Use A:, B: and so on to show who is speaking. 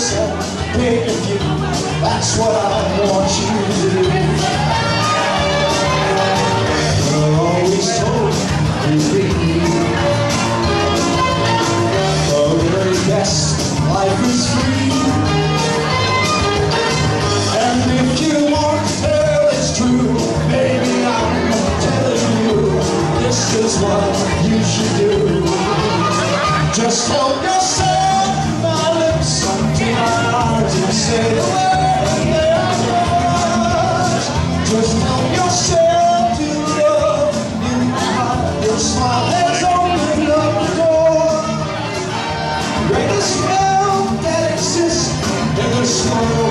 A: yourself, a few. That's what I want you to do. You're always told to be the very best. Life is free. And if you want to tell it's true, baby, I'm telling you, this is what you should do. Just help yourself smile the that exists in this world.